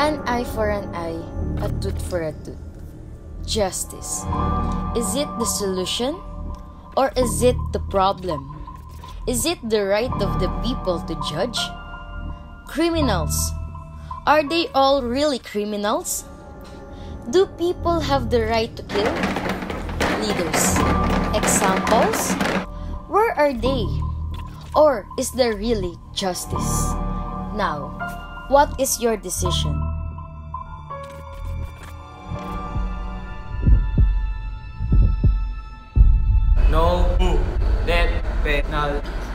An eye for an eye, a tooth for a tooth. Justice. Is it the solution? Or is it the problem? Is it the right of the people to judge? Criminals. Are they all really criminals? Do people have the right to kill? Leaders. Examples? Where are they? Or is there really justice? Now, what is your decision? No death penalty.